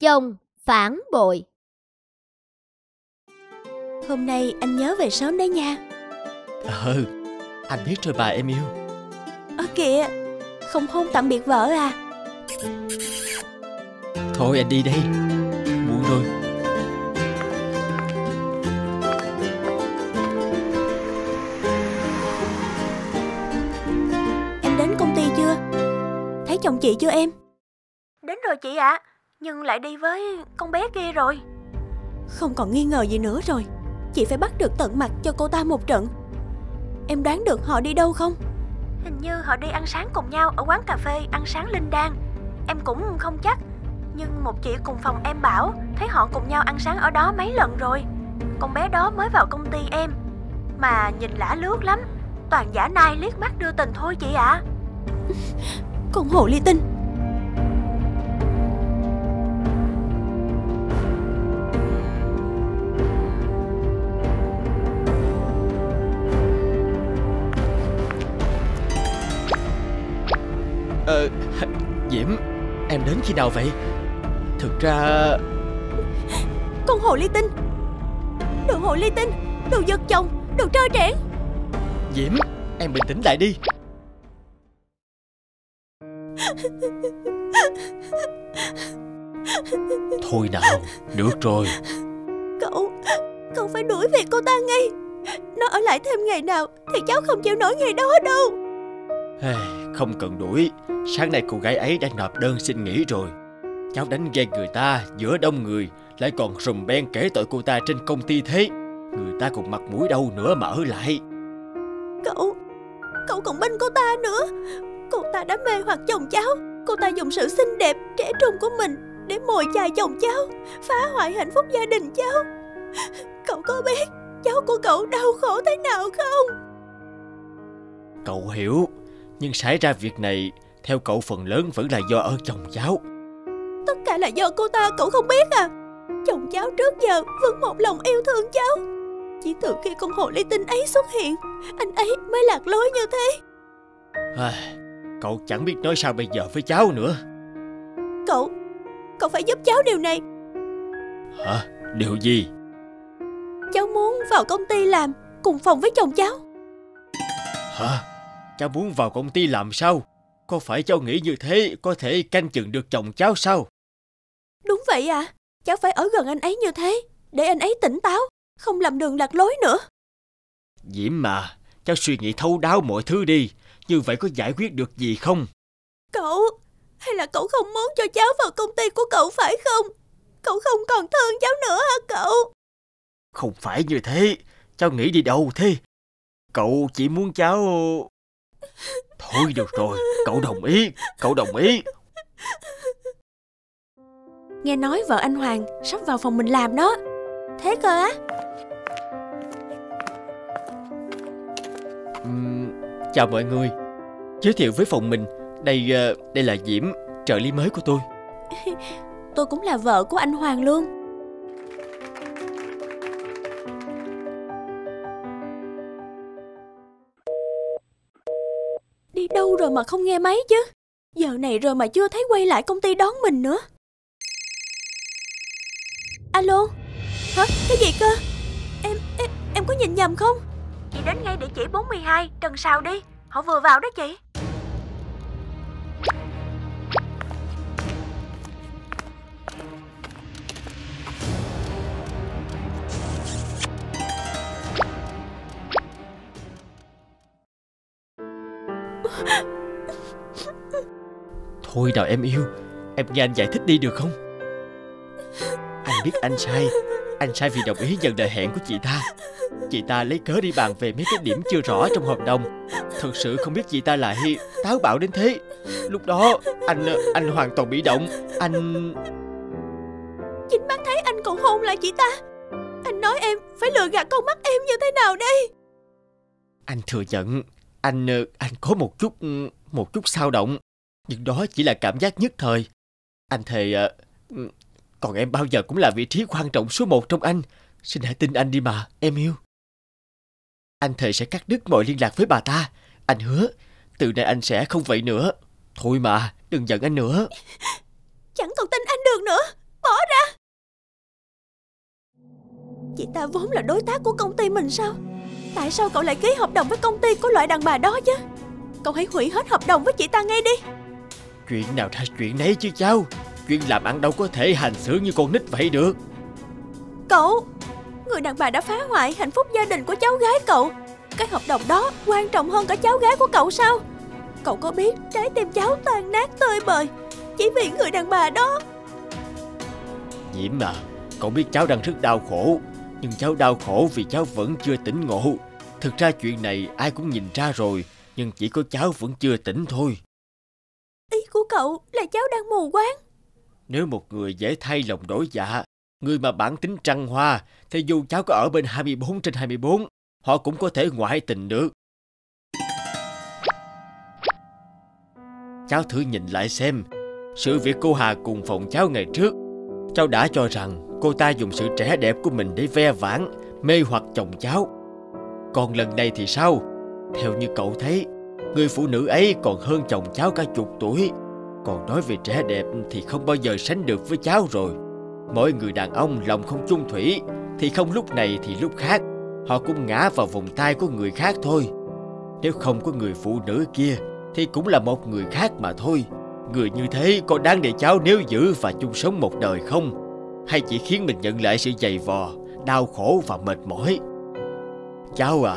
Chồng phản bội. Hôm nay anh nhớ về sớm đấy nha. Ừ. Anh biết rồi bà em yêu. Ơ kìa. Không hôn tạm biệt vợ à. Thôi anh đi đây. Muộn rồi. Em đến công ty chưa? Thấy chồng chị chưa em? Đến rồi chị ạ, nhưng lại đi với con bé kia rồi. Không còn nghi ngờ gì nữa rồi Chị phải bắt được tận mặt cho cô ta một trận Em đoán được họ đi đâu không Hình như họ đi ăn sáng cùng nhau ở quán cà phê ăn sáng Linh Đan. Em cũng không chắc, nhưng một chị cùng phòng em bảo thấy họ cùng nhau ăn sáng ở đó mấy lần rồi. Con bé đó mới vào công ty em, mà nhìn lả lướt lắm. Toàn giả nai liếc mắt đưa tình thôi chị ạ. Con hồ ly tinh Em đến khi nào vậy? Thực ra Con hồ ly tinh. Đồ hồ ly tinh Đồ giật chồng Đồ trơ trẽn. Diễm Em bình tĩnh lại đi. Thôi nào Được rồi. Cậu Cậu phải đuổi việc cô ta ngay. Nó ở lại thêm ngày nào Thì cháu không chịu nổi ngày đó đâu. Ê, Không cần đuổi. Sáng nay cô gái ấy đã nộp đơn xin nghỉ rồi. Cháu đánh ghen người ta Giữa đông người Lại còn rùm beng kể tội cô ta trên công ty thế. Người ta còn mặt mũi đâu nữa mà ở lại. Cậu Cậu còn bên cô ta nữa. Cô ta đã mê hoặc chồng cháu. Cô ta dùng sự xinh đẹp trẻ trung của mình Để mồi chài chồng cháu Phá hoại hạnh phúc gia đình cháu. Cậu có biết Cháu của cậu đau khổ thế nào không? Cậu hiểu Nhưng xảy ra việc này Theo cậu phần lớn vẫn là do ở chồng cháu. Tất cả là do cô ta cậu không biết à? Chồng cháu trước giờ vẫn một lòng yêu thương cháu. Chỉ từ khi con hồ ly tinh ấy xuất hiện Anh ấy mới lạc lối như thế. Ai, Cậu chẳng biết nói sao bây giờ với cháu nữa. Cậu Cậu phải giúp cháu điều này. Hả? Điều gì? Cháu muốn vào công ty làm Cùng phòng với chồng cháu. Hả? Cháu muốn vào công ty làm sao? Có phải cháu nghĩ như thế có thể canh chừng được chồng cháu sao? Đúng vậy à Cháu phải ở gần anh ấy như thế Để anh ấy tỉnh táo Không làm đường lạc lối nữa Diễm mà, cháu suy nghĩ thấu đáo mọi thứ đi Như vậy có giải quyết được gì không? Cậu Hay là cậu không muốn cho cháu vào công ty của cậu phải không Cậu không còn thương cháu nữa hả cậu Không phải như thế Cháu nghĩ đi đâu thế? Cậu chỉ muốn cháu... Thôi được rồi, cậu đồng ý, cậu đồng ý. Nghe nói vợ anh Hoàng sắp vào phòng mình làm đó. Thế cơ á. Ừm, Chào mọi người. Giới thiệu với phòng mình Đây ờ, đây là Diễm, trợ lý mới của tôi. Tôi cũng là vợ của anh Hoàng luôn mà không nghe máy chứ. Giờ này rồi mà chưa thấy quay lại công ty đón mình nữa. Alo? Hả? Cái gì cơ? Em em, em có nhìn nhầm không? Chị đến ngay địa chỉ 42 Trần Sào đi, họ vừa vào đó chị. Thôi nào em yêu. Em nghe anh giải thích đi được không? Anh biết anh sai. Anh sai vì đồng ý nhận lời hẹn của chị ta. Chị ta lấy cớ đi bàn về mấy cái điểm chưa rõ trong hợp đồng. Thật sự không biết chị ta lại táo bạo đến thế. Lúc đó anh anh hoàn toàn bị động. Anh Chính mắt thấy anh còn hôn lại chị ta. Anh nói em phải lừa gạt con mắt em như thế nào đây? Anh thừa nhận. Anh anh có một chút Một chút sao động nhưng đó chỉ là cảm giác nhất thời. Anh thề, uh, còn em bao giờ cũng là vị trí quan trọng số một trong anh. Xin hãy tin anh đi mà, em yêu. Anh thề sẽ cắt đứt mọi liên lạc với bà ta. Anh hứa, từ nay anh sẽ không vậy nữa. Thôi mà, đừng giận anh nữa. Chẳng còn tin anh được nữa, bỏ ra. Chị ta vốn là đối tác của công ty mình sao? Tại sao cậu lại ký hợp đồng với công ty của loại đàn bà đó chứ? Cậu hãy hủy hết hợp đồng với chị ta ngay đi Chuyện nào ra chuyện nấy chứ cháu. Chuyện làm ăn đâu có thể hành xử như con nít vậy được. Cậu Người đàn bà đã phá hoại hạnh phúc gia đình của cháu gái cậu. Cái hợp đồng đó quan trọng hơn cả cháu gái của cậu sao? Cậu có biết trái tim cháu tan nát tơi bời Chỉ vì người đàn bà đó? Diễm à Cậu biết cháu đang rất đau khổ. Nhưng cháu đau khổ vì cháu vẫn chưa tỉnh ngộ. Thực ra chuyện này ai cũng nhìn ra rồi Nhưng chỉ có cháu vẫn chưa tỉnh thôi của cậu là cháu đang mù quáng. Nếu một người dễ thay lòng đổi dạ Người mà bản tính trăng hoa, Thì dù cháu có ở bên 24 trên 24 Họ cũng có thể ngoại tình được. Cháu thử nhìn lại xem, Sự việc cô Hà cùng phòng cháu ngày trước. Cháu đã cho rằng cô ta dùng sự trẻ đẹp của mình để ve vãn, Mê hoặc chồng cháu. Còn lần này thì sao? Theo như cậu thấy, Người phụ nữ ấy còn hơn chồng cháu cả chục tuổi. Còn nói về trẻ đẹp thì không bao giờ sánh được với cháu rồi. Mỗi người đàn ông lòng không chung thủy Thì không lúc này thì lúc khác. Họ cũng ngã vào vòng tay của người khác thôi. Nếu không có người phụ nữ kia Thì cũng là một người khác mà thôi. Người như thế có đáng để cháu nếu giữ và chung sống một đời không? Hay chỉ khiến mình nhận lại sự dày vò, đau khổ và mệt mỏi? Cháu à,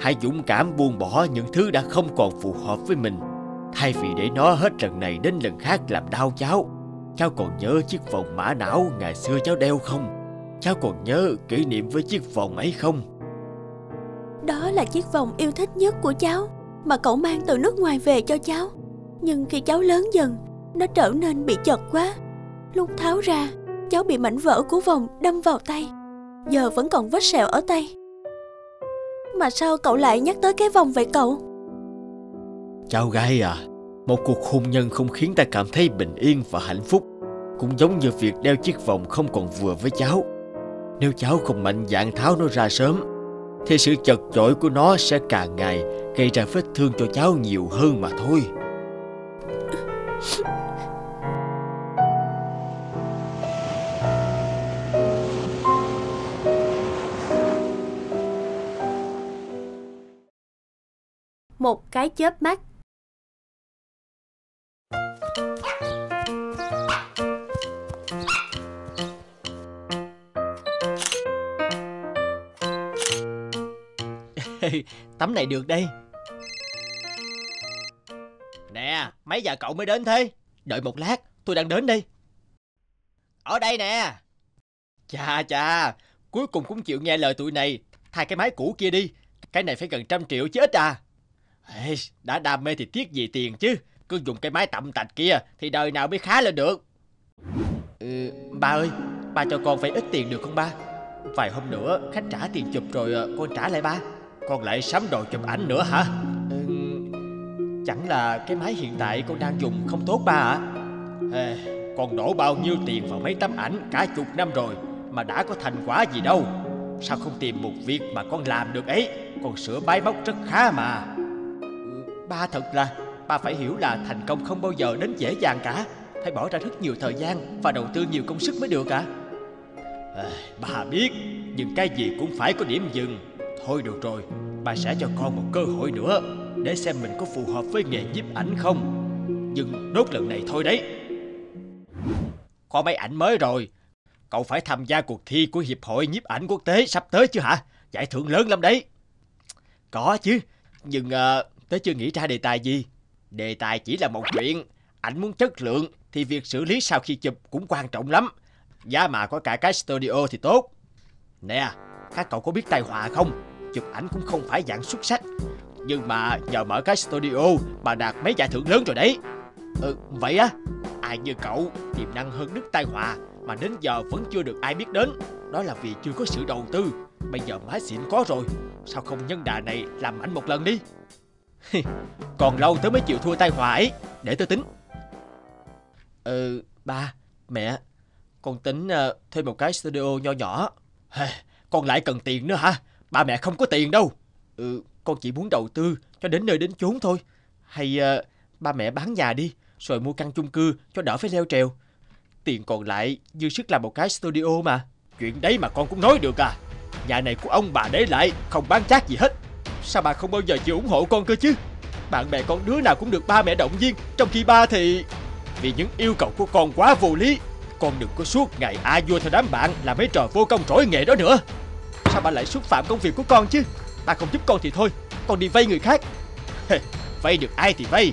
hãy dũng cảm buông bỏ những thứ đã không còn phù hợp với mình. Thay vì để nó hết lần này đến lần khác làm đau cháu Cháu còn nhớ chiếc vòng mã não ngày xưa cháu đeo không? Cháu còn nhớ kỷ niệm với chiếc vòng ấy không? Đó là chiếc vòng yêu thích nhất của cháu, Mà cậu mang từ nước ngoài về cho cháu. Nhưng khi cháu lớn dần, Nó trở nên bị chật quá. Lúc tháo ra, Cháu bị mảnh vỡ của vòng đâm vào tay. Giờ vẫn còn vết sẹo ở tay. Mà sao cậu lại nhắc tới cái vòng vậy cậu? Cháu gái à, một cuộc hôn nhân không khiến ta cảm thấy bình yên và hạnh phúc. Cũng giống như việc đeo chiếc vòng không còn vừa với cháu. Nếu cháu không mạnh dạn tháo nó ra sớm Thì sự chật chội của nó sẽ càng ngày gây ra vết thương cho cháu nhiều hơn mà thôi. Một cái chớp mắt Tấm này được đây. Nè mấy giờ cậu mới đến thế? Đợi một lát tôi đang đến đây. Ở đây nè. Chà chà Cuối cùng cũng chịu nghe lời tụi này. Thay cái máy cũ kia đi. Cái này phải gần trăm triệu chứ ít à. Ê, Đã đam mê thì tiếc gì tiền chứ. Cứ dùng cái máy tậm tạch kia Thì đời nào mới khá lên được. Ừ, Ba ơi Ba cho con phải ít tiền được không ba? Vài hôm nữa khách trả tiền chụp rồi ờ, con trả lại ba. Con lại sắm đồ chụp ảnh nữa hả? Ừ, Chẳng là cái máy hiện tại con đang dùng không tốt ba ạ. À? Con đổ bao nhiêu tiền vào mấy tấm ảnh cả chục năm rồi Mà đã có thành quả gì đâu? Sao không tìm một việc mà con làm được ấy? Con sửa máy móc rất khá mà. Ba thật là Ba phải hiểu là thành công không bao giờ đến dễ dàng cả. Phải bỏ ra rất nhiều thời gian Và đầu tư nhiều công sức mới được ạ. À? à, Bà biết Nhưng cái gì cũng phải có điểm dừng Thôi được rồi Bà sẽ cho con một cơ hội nữa Để xem mình có phù hợp với nghề nhiếp ảnh không. Nhưng đốt lần này thôi đấy. Có máy ảnh mới rồi. Cậu phải tham gia cuộc thi của Hiệp hội nhiếp ảnh quốc tế sắp tới chứ hả? Giải thưởng lớn lắm đấy. Có chứ Nhưng à, tớ chưa nghĩ ra đề tài gì. Đề tài chỉ là một chuyện Ảnh muốn chất lượng Thì việc xử lý sau khi chụp cũng quan trọng lắm. Giá mà có cả cái studio thì tốt. Nè các cậu có biết tài họa không? Chụp ảnh cũng không phải dạng xuất sắc. Nhưng mà nhờ mở cái studio Bà đạt mấy giải thưởng lớn rồi đấy. Ừ vậy á Ai như cậu tiềm năng hơn Đức Tai Hòa Mà đến giờ vẫn chưa được ai biết đến. Đó là vì chưa có sự đầu tư. Bây giờ máy xịn có rồi. Sao không nhân đà này làm ảnh một lần đi? Còn lâu tới mới chịu thua Tai Hòa ấy. Để tôi tính. Ừ ba mẹ. Con tính uh, thuê một cái studio nho nhỏ. Con lại cần tiền nữa hả? Ba mẹ không có tiền đâu. Ừ con chỉ muốn đầu tư cho đến nơi đến chốn thôi. Hay uh, ba mẹ bán nhà đi Rồi mua căn chung cư cho đỡ phải leo trèo. Tiền còn lại dư sức làm một cái studio mà. Chuyện đấy mà con cũng nói được à. Nhà này của ông bà để lại Không bán chát gì hết. Sao bà không bao giờ chịu ủng hộ con cơ chứ? Bạn bè con đứa nào cũng được ba mẹ động viên. Trong khi ba thì Vì những yêu cầu của con quá vô lý. Con đừng có suốt ngày a vua theo đám bạn Làm mấy trò vô công trỗi nghệ đó nữa. Sao bà lại xúc phạm công việc của con chứ? Ta không giúp con thì thôi, Con đi vay người khác. Vay được ai thì vay.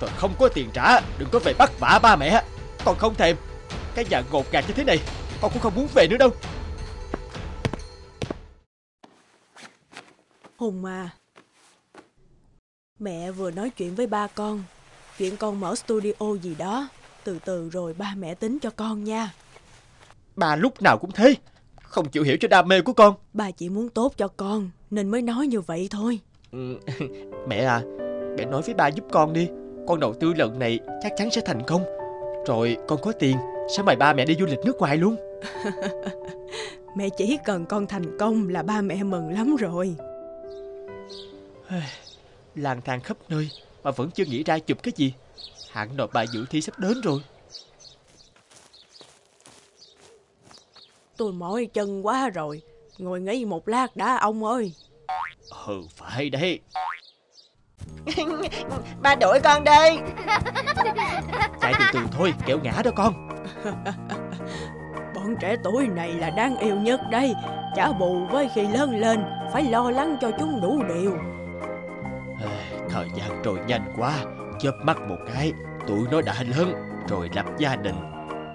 Rồi không có tiền trả, Đừng có về bắt vả ba mẹ. Con không thèm. Cái nhà ngột ngạt như thế này, Con cũng không muốn về nữa đâu. Hùng à Mẹ vừa nói chuyện với ba con, Chuyện con mở studio gì đó. Từ từ rồi ba mẹ tính cho con nha. Bà lúc nào cũng thế. Không chịu hiểu cho đam mê của con. Ba chỉ muốn tốt cho con Nên mới nói như vậy thôi. Ừ, Mẹ à Mẹ nói với ba giúp con đi. Con đầu tư lần này chắc chắn sẽ thành công. Rồi con có tiền Sẽ mời ba mẹ đi du lịch nước ngoài luôn. Mẹ chỉ cần con thành công là ba mẹ mừng lắm rồi. Lang thang khắp nơi mà vẫn chưa nghĩ ra chụp cái gì. Hạn nộp bài dự thi sắp đến rồi. Tôi mỏi chân quá rồi. Ngồi nghỉ một lát đã ông ơi. Ừ, phải đấy. ba đuổi con đây. Chạy từ từ thôi, kẹo ngã đó con. Bọn trẻ tuổi này là đáng yêu nhất đây. Chả bù với khi lớn lên, phải lo lắng cho chúng đủ điều. Thời gian trôi nhanh quá Chớp mắt một cái, Tụi nó đã lớn Rồi lập gia đình.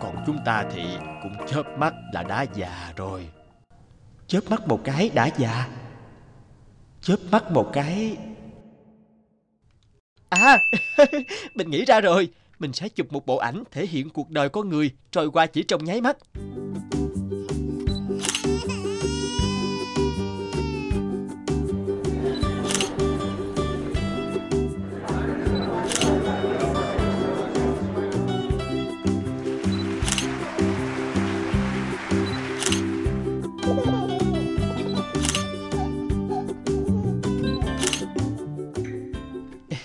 Còn chúng ta thì cũng chớp mắt là đã già rồi. Chớp mắt một cái đã già. Chớp mắt một cái. À Mình nghĩ ra rồi. Mình sẽ chụp một bộ ảnh thể hiện cuộc đời con người Trôi qua chỉ trong nháy mắt.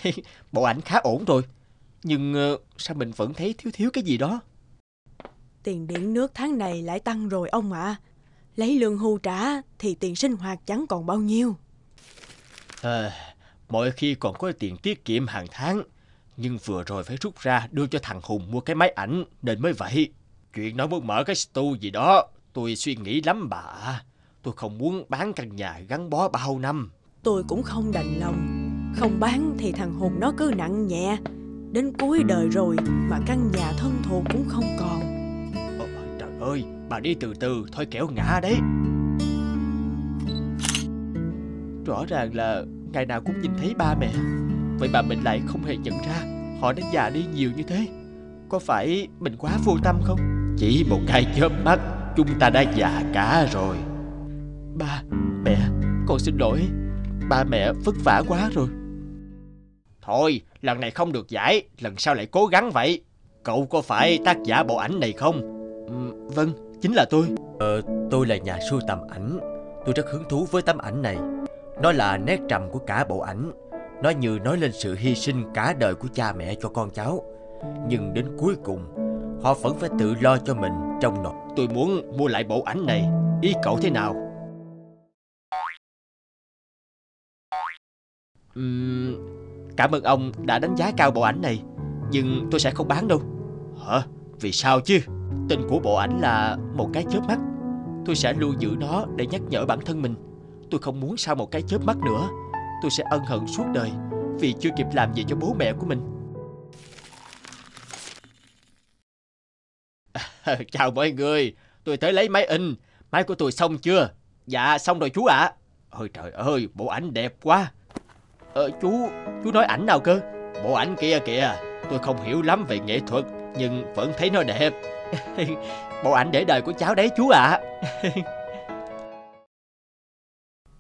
Bộ ảnh khá ổn rồi. Nhưng uh, sao mình vẫn thấy thiếu thiếu cái gì đó? Tiền điện nước tháng này lại tăng rồi ông ạ. À. Lấy lương hưu trả thì tiền sinh hoạt chẳng còn bao nhiêu. À, Mọi khi còn có tiền tiết kiệm hàng tháng Nhưng vừa rồi phải rút ra đưa cho thằng Hùng mua cái máy ảnh Nên mới vậy. Chuyện nói muốn mở cái stu gì đó Tôi suy nghĩ lắm bà. Tôi không muốn bán căn nhà gắn bó bao năm. Tôi cũng không đành lòng không bán thì thằng Hùng nó cứ nặng nhẹ. Đến cuối đời rồi mà căn nhà thân thuộc cũng không còn. Ô, Trời ơi, bà đi từ từ thôi kẻo ngã đấy. Rõ ràng là ngày nào cũng nhìn thấy ba mẹ Vậy mà mình lại không hề nhận ra Họ đã già đi nhiều như thế. Có phải mình quá vô tâm không? Chỉ một cái chớp mắt Chúng ta đã già cả rồi. Ba, mẹ, con xin lỗi. Ba mẹ vất vả quá rồi. Thôi, lần này không được giải, lần sau lại cố gắng vậy. Cậu có phải tác giả bộ ảnh này không? Ừ, vâng, chính là tôi. Ờ, tôi là nhà sưu tầm ảnh. Tôi rất hứng thú với tấm ảnh này. Nó là nét trầm của cả bộ ảnh. Nó như nói lên sự hy sinh cả đời của cha mẹ cho con cháu. Nhưng đến cuối cùng, họ vẫn phải tự lo cho mình trong nộp. Tôi muốn mua lại bộ ảnh này. Ý cậu thế nào? Uhm, Cảm ơn ông đã đánh giá cao bộ ảnh này, Nhưng tôi sẽ không bán đâu. Hả? Vì sao chứ? Tên của bộ ảnh là một cái chớp mắt. Tôi sẽ lưu giữ nó để nhắc nhở bản thân mình. Tôi không muốn sau một cái chớp mắt nữa. Tôi sẽ ân hận suốt đời Vì chưa kịp làm gì cho bố mẹ của mình. Chào mọi người, Tôi tới lấy máy in. Máy của tôi xong chưa? Dạ xong rồi chú ạ. À. Ôi trời ơi, bộ ảnh đẹp quá. Ờ chú, chú nói ảnh nào cơ? Bộ ảnh kia kìa, tôi không hiểu lắm về nghệ thuật nhưng vẫn thấy nó đẹp. Bộ ảnh để đời của cháu đấy chú ạ. À.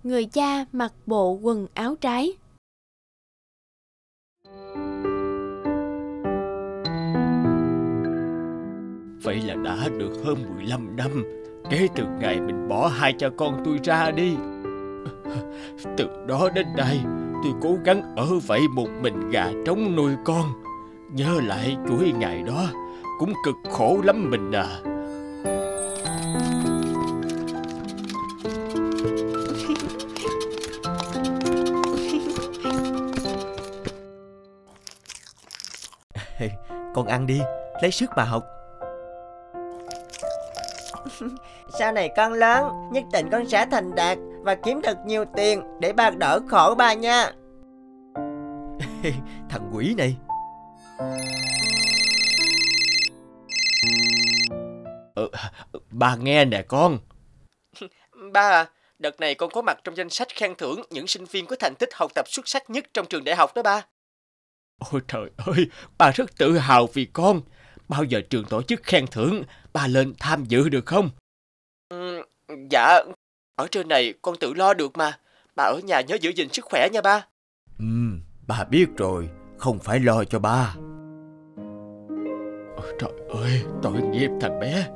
Người cha mặc bộ quần áo trái. Vậy là đã được hơn 15 năm Kể từ ngày mình bỏ hai cha con tôi ra đi Từ đó đến nay tôi cố gắng ở vậy một mình gà trống nuôi con. Nhớ lại chuỗi ngày đó Cũng cực khổ lắm mình à. Con ăn đi Lấy sức mà học. Sau này con lớn Nhất định con sẽ thành đạt và kiếm thật nhiều tiền để ba đỡ khổ ba nha. Thằng quỷ này. Ừ, ba nghe nè con. ba à, đợt này con có mặt trong danh sách khen thưởng những sinh viên có thành tích học tập xuất sắc nhất trong trường đại học đó ba. Ôi trời ơi, ba rất tự hào vì con. Bao giờ trường tổ chức khen thưởng, ba lên tham dự được không? Ừ, dạ, ở trên này con tự lo được mà. Ba ở nhà nhớ giữ gìn sức khỏe nha ba. Ừ, ba biết rồi, không phải lo cho ba. Ôi, trời ơi, tội nghiệp thằng bé.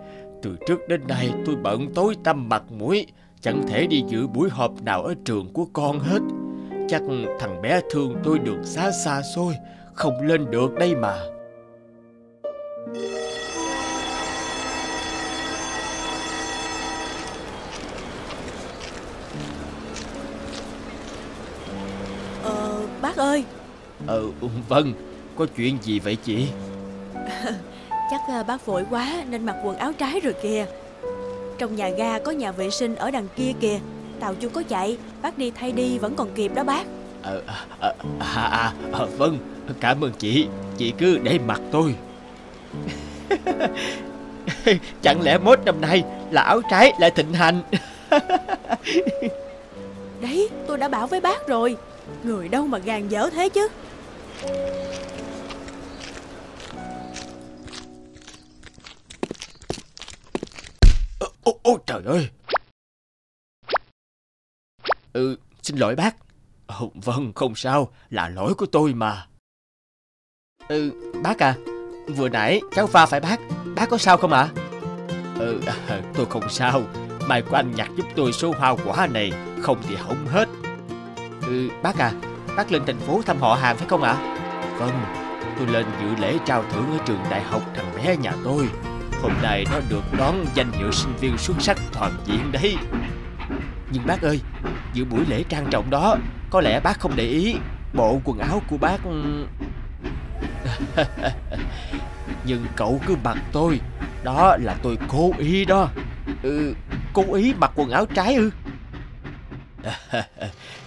Từ trước đến nay tôi bận tối tăm mặt mũi, chẳng thể đi dự buổi họp nào ở trường của con hết. Chắc thằng bé thương tôi đường xa xa xôi, không lên được đây mà. Ờ, vâng, có chuyện gì vậy chị? Chắc à, bác vội quá nên mặc quần áo trái rồi kìa. Trong nhà ga có nhà vệ sinh ở đằng kia kìa. Tàu chưa có chạy Bác đi thay đi vẫn còn kịp đó bác. Ờ, à, à, à, à, vâng, cảm ơn chị. Chị cứ để mặt tôi. Chẳng lẽ mốt năm nay là áo trái lại thịnh hành? Đấy tôi đã bảo với bác rồi. Người đâu mà gàn dở thế chứ Ôi, ôi trời ơi. Ừ xin lỗi bác. Ồ, Vâng không sao. Là lỗi của tôi mà. Ừ bác à Vừa nãy cháu pha phải bác. Bác có sao không ạ? À? Ừ à, tôi không sao. Mai của anh nhặt giúp tôi số hoa quả này Không thì hỏng hết. Ừ bác à Bác lên thành phố thăm họ hàng phải không ạ? à? Vâng Tôi lên dự lễ trao thưởng ở trường đại học thằng bé nhà tôi. Hôm nay nó được đón danh hiệu sinh viên xuất sắc toàn diện đấy. Nhưng bác ơi, Dự buổi lễ trang trọng đó, Có lẽ bác không để ý. Bộ quần áo của bác ừ. Nhưng cậu cứ mặc tôi. Đó là tôi cố ý đó. Ừ Cố ý mặc quần áo trái ư?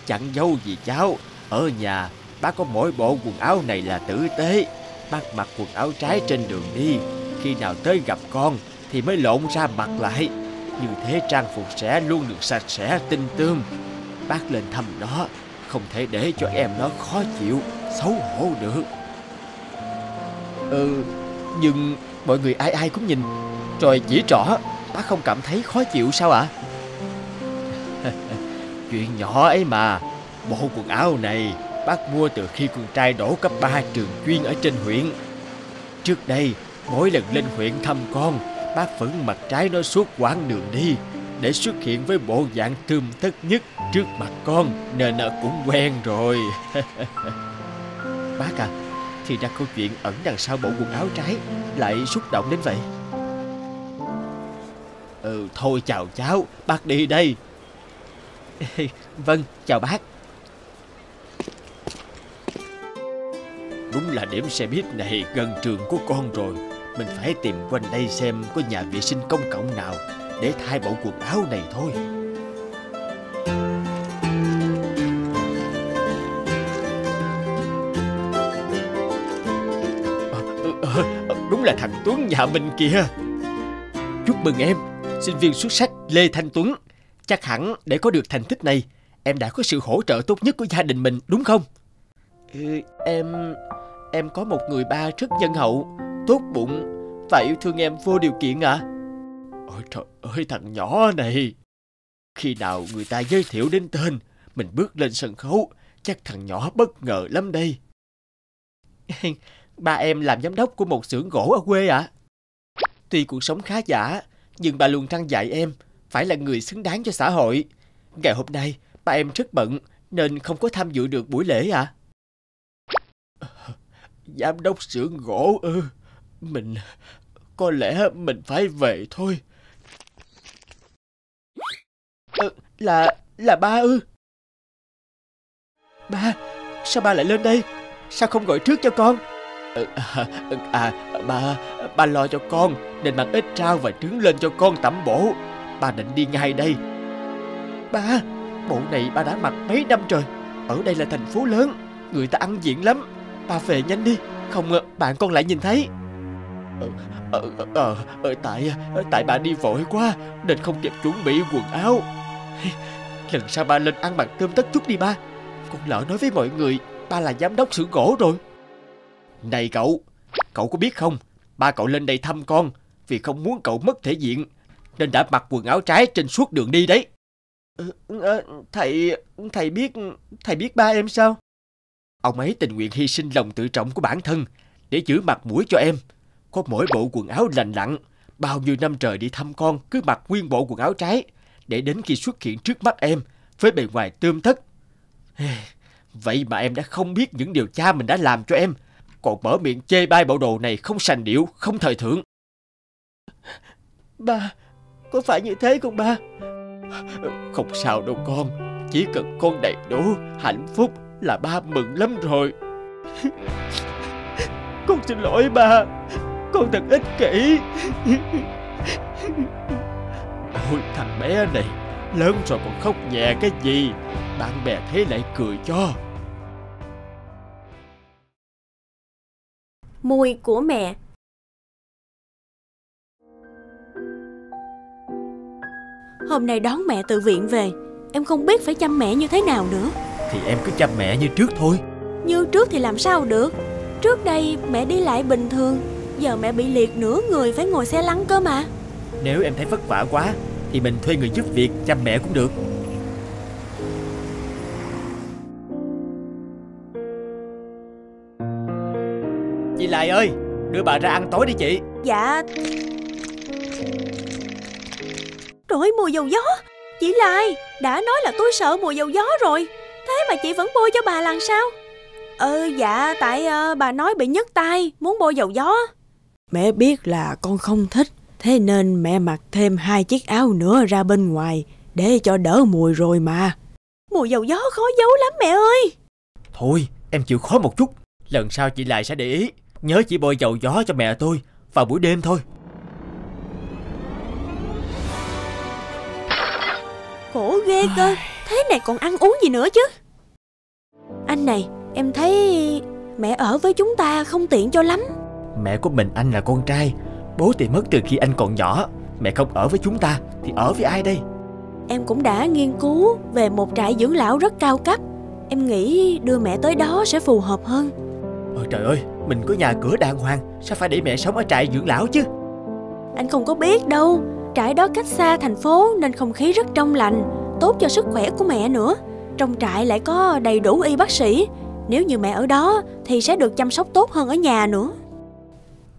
Chẳng dâu gì cháu. Ở nhà Bác có mỗi bộ quần áo này là tử tế. Bác mặc quần áo trái trên đường đi. Khi nào tới gặp con Thì mới lộn ra mặc lại. Như thế trang phục sẽ luôn được sạch sẽ tinh tươm. Bác lên thăm nó. Không thể để cho em nó khó chịu Xấu hổ được. Ừ Nhưng mọi người ai ai cũng nhìn. Rồi chỉ trỏ Bác không cảm thấy khó chịu sao ạ? À? Chuyện nhỏ ấy mà. Bộ quần áo này bác mua từ khi con trai đổ cấp 3 trường chuyên ở trên huyện. Trước đây, mỗi lần lên huyện thăm con, bác vẫn mặc trái nó suốt quãng đường đi để xuất hiện với bộ dạng thơm thất nhất trước mặt con nên cũng quen rồi. bác à, thì ra câu chuyện ẩn đằng sau bộ quần áo trái lại xúc động đến vậy. Ừ, thôi chào cháu, bác đi đây. vâng, chào bác. Là điểm xe buýt này gần trường của con rồi. Mình phải tìm quanh đây xem có nhà vệ sinh công cộng nào Để thay bộ quần áo này thôi. À, à, Đúng là thằng Tuấn nhà mình kìa. Chúc mừng em. Sinh viên xuất sắc Lê Thanh Tuấn. Chắc hẳn để có được thành tích này Em đã có sự hỗ trợ tốt nhất của gia đình mình đúng không? Ừ, em em có một người ba rất nhân hậu, tốt bụng và yêu thương em vô điều kiện. À? Ôi trời ơi thằng nhỏ này. Khi nào người ta giới thiệu đến tên, mình bước lên sân khấu, chắc thằng nhỏ bất ngờ lắm đây. ba em làm giám đốc của một xưởng gỗ ở quê ạ. À? Tuy cuộc sống khá giả, nhưng bà luôn trăng dạy em phải là người xứng đáng cho xã hội. Ngày hôm nay, ba em rất bận nên không có tham dự được buổi lễ ạ. À? Giám đốc xưởng gỗ ư? Mình... Có lẽ mình phải về thôi. Ừ, là... là ba ư? Ba, sao ba lại lên đây? Sao không gọi trước cho con? À, à ba Ba lo cho con Nên mang ít rau và trứng lên cho con tẩm bổ Ba định đi ngay đây Ba Bộ này ba đã mặc mấy năm rồi Ở đây là thành phố lớn Người ta ăn diện lắm Ba về nhanh đi. Không bạn con lại nhìn thấy. Ờ, ờ, ờ, ờ, Tại tại bà đi vội quá Nên không kịp chuẩn bị quần áo. Lần sau ba lên ăn bằng cơm tất chút đi ba. Con lỡ nói với mọi người Ba là giám đốc xưởng gỗ rồi. Này cậu Cậu có biết không? Ba cậu lên đây thăm con Vì không muốn cậu mất thể diện Nên đã mặc quần áo trái trên suốt đường đi đấy. À, Thầy Thầy biết Thầy biết ba em sao Ông ấy tình nguyện hy sinh lòng tự trọng của bản thân Để giữ mặt mũi cho em. Có mỗi bộ quần áo lành lặn Bao nhiêu năm trời đi thăm con Cứ mặc nguyên bộ quần áo trái Để đến khi xuất hiện trước mắt em Với bề ngoài tươm tất. Vậy mà em đã không biết những điều cha mình đã làm cho em. Còn mở miệng chê bai bộ đồ này không sành điệu, không thời thượng. Ba, có phải như thế không ba? Không sao đâu con Chỉ cần con đầy đủ, hạnh phúc là ba mừng lắm rồi. Con xin lỗi ba, Con thật ích kỷ. Ôi, thằng bé này, Lớn rồi còn khóc nhẹ cái gì? Bạn bè thấy lại cười cho. Mùi của mẹ. Hôm nay đón mẹ từ viện về, Em không biết phải chăm mẹ như thế nào nữa. Thì em cứ chăm mẹ như trước thôi. Như trước thì làm sao được? Trước đây mẹ đi lại bình thường Giờ mẹ bị liệt nửa người phải ngồi xe lăn cơ mà. Nếu em thấy vất vả quá Thì mình thuê người giúp việc chăm mẹ cũng được. Chị Lại ơi Đưa bà ra ăn tối đi chị. Dạ. Trời mùi dầu gió. Chị Lai Đã nói là tôi sợ mùi dầu gió rồi mà chị vẫn bôi cho bà làm sao? Ờ dạ tại uh, bà nói bị nhức tay Muốn bôi dầu gió. Mẹ biết là con không thích Thế nên mẹ mặc thêm hai chiếc áo nữa ra bên ngoài Để cho đỡ mùi rồi mà. Mùi dầu gió khó giấu lắm mẹ ơi. Thôi em chịu khó một chút. Lần sau chị lại sẽ để ý. Nhớ chỉ bôi dầu gió cho mẹ tôi Vào buổi đêm thôi. Khổ ghê cơ. Thế này còn ăn uống gì nữa chứ Anh này Em thấy mẹ ở với chúng ta không tiện cho lắm. Mẹ của mình anh là con trai Bố thì mất từ khi anh còn nhỏ. Mẹ không ở với chúng ta Thì ở với ai đây? Em cũng đã nghiên cứu về một trại dưỡng lão rất cao cấp. Em nghĩ đưa mẹ tới đó sẽ phù hợp hơn. Ôi trời ơi Mình có nhà cửa đàng hoàng Sao phải để mẹ sống ở trại dưỡng lão chứ? Anh không có biết đâu. Trại đó cách xa thành phố nên không khí rất trong lành Tốt cho sức khỏe của mẹ nữa Trong trại lại có đầy đủ y bác sĩ. Nếu như mẹ ở đó Thì sẽ được chăm sóc tốt hơn ở nhà nữa.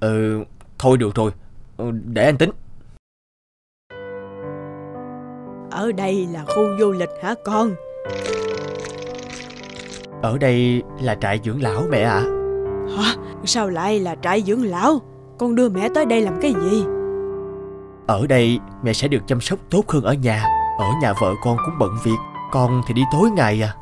Ừ Thôi được rồi. Ừ, Để anh tính. Ở đây là khu du lịch hả con? Ở đây là trại dưỡng lão mẹ ạ. À? Hả? Sao lại là trại dưỡng lão? Con đưa mẹ tới đây làm cái gì? Ở đây mẹ sẽ được chăm sóc tốt hơn ở nhà. Ở nhà vợ con cũng bận việc Con thì đi tối ngày à.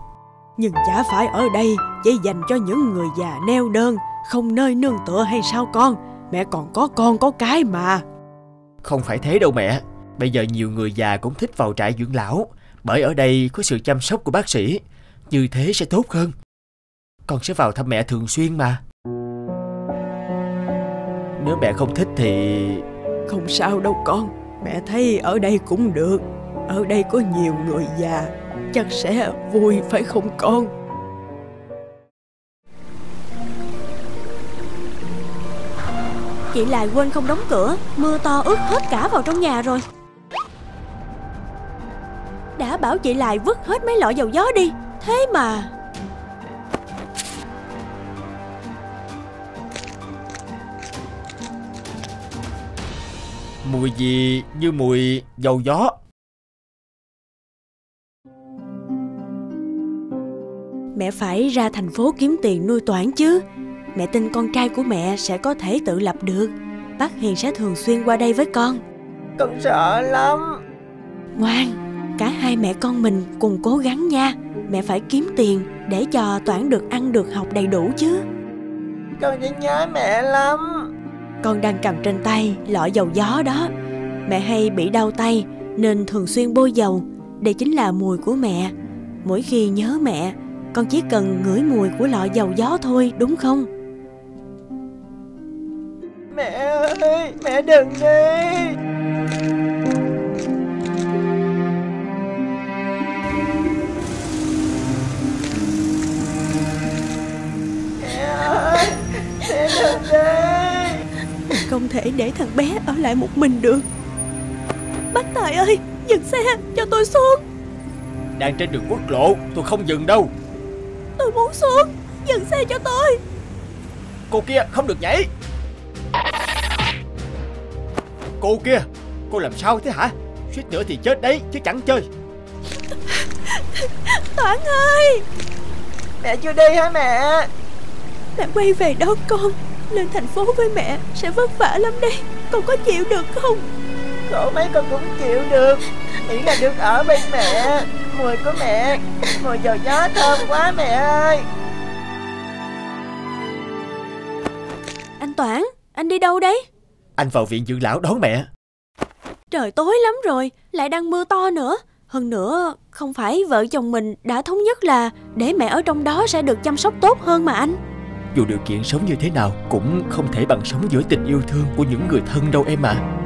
Nhưng chả phải ở đây Chỉ dành cho những người già neo đơn Không nơi nương tựa hay sao con? Mẹ còn có con có cái mà. Không phải thế đâu mẹ. Bây giờ nhiều người già cũng thích vào trại dưỡng lão Bởi ở đây có sự chăm sóc của bác sĩ. Như thế sẽ tốt hơn. Con sẽ vào thăm mẹ thường xuyên mà. Nếu mẹ không thích thì Không sao đâu con Mẹ thấy ở đây cũng được. Ở đây có nhiều người già Chắc sẽ vui phải không con? Chị lại quên không đóng cửa Mưa to ướt hết cả vào trong nhà rồi. Đã bảo chị lại vứt hết mấy lọ dầu gió đi Thế mà. Mùi gì như mùi dầu gió Mẹ phải ra thành phố kiếm tiền nuôi Toản chứ. Mẹ tin con trai của mẹ sẽ có thể tự lập được. Bác Hiền sẽ thường xuyên qua đây với con. Con sợ lắm. Ngoan, cả hai mẹ con mình cùng cố gắng nha. Mẹ phải kiếm tiền để cho Toản được ăn được học đầy đủ chứ. Con chỉ nhớ mẹ lắm. Con đang cầm trên tay lọ dầu gió đó. Mẹ hay bị đau tay nên thường xuyên bôi dầu. Đây chính là mùi của mẹ. Mỗi khi nhớ mẹ Con chỉ cần ngửi mùi của lọ dầu gió thôi đúng không? Mẹ ơi Mẹ đừng đi. Mẹ ơi Mẹ đừng đi. Không thể để thằng bé ở lại một mình được. Bác Tài ơi Dừng xe cho tôi xuống. Đang trên đường quốc lộ Tôi không dừng đâu Tôi muốn xuống Dừng xe cho tôi. Cô kia không được nhảy. Cô kia Cô làm sao thế hả? Suýt nữa thì chết đấy chứ chẳng chơi. Toán ơi. Mẹ chưa đi hả mẹ? Mẹ quay về đón con Lên thành phố với mẹ Sẽ vất vả lắm đây Con có chịu được không? Khổ mấy con cũng chịu được. Miễn là được ở bên mẹ Mùi của mẹ. Mùi dầu gió thơm quá mẹ ơi. Anh Toản, anh đi đâu đấy? Anh vào viện dưỡng lão đón mẹ. Trời tối lắm rồi, lại đang mưa to nữa. Hơn nữa, không phải vợ chồng mình đã thống nhất là Để mẹ ở trong đó sẽ được chăm sóc tốt hơn mà anh. Dù điều kiện sống như thế nào Cũng không thể bằng sống giữa tình yêu thương Của những người thân đâu em à